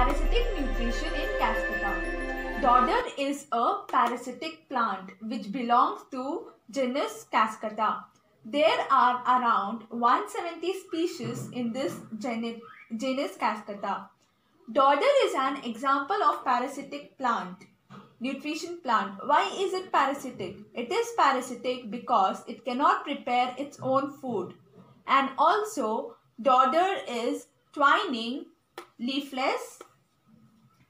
Parasitic nutrition in Cuscuta. Dodder is a parasitic plant which belongs to genus Cuscuta. There are around 170 species in this genus, Cuscuta. Dodder is an example of parasitic plant, nutrition plant. Why is it parasitic? It is parasitic because it cannot prepare its own food. And also, dodder is twining leafless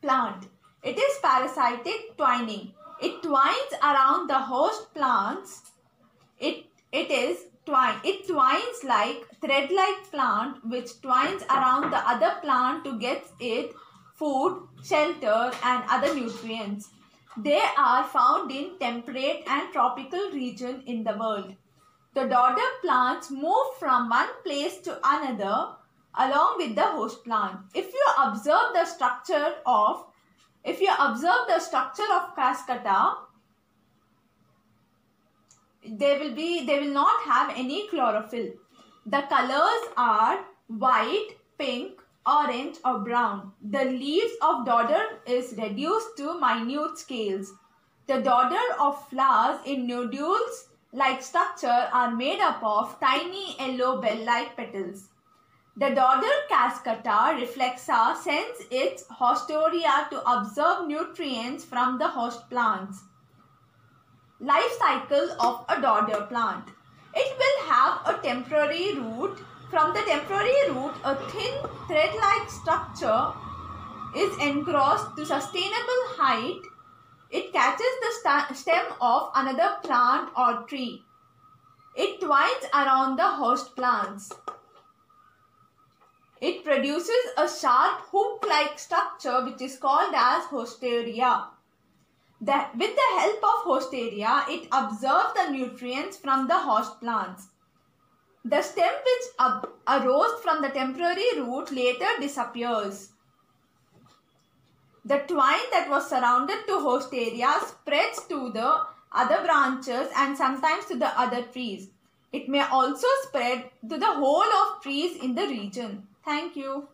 plant. It is parasitic twining. It twines around the host plants. It, it is twine. It twines like thread-like plant which twines around the other plant to get it food, shelter and other nutrients. They are found in temperate and tropical region in the world. The dodder plants move from one place to another along with the host plant. If you observe the structure of if you observe the structure of Cuscuta, they will be they will not have any chlorophyll. The colors are white, pink, orange or brown. The leaves of dodder is reduced to minute scales. The dodder of flowers in nodules like structure are made up of tiny yellow bell-like petals. The dodder Cuscuta reflexa sends its haustoria to absorb nutrients from the host plants. Life cycle of a dodder plant. It will have a temporary root. From the temporary root, a thin thread-like structure is engrossed to sustainable height. It catches the stem of another plant or tree. It twines around the host plants. It produces a sharp hook-like structure which is called as haustoria. With the help of haustoria, it absorbs the nutrients from the host plants. The stem which arose from the temporary root later disappears. The twine that was surrounded to haustoria spreads to the other branches and sometimes to the other trees. It may also spread to the whole of trees in the region. Thank you.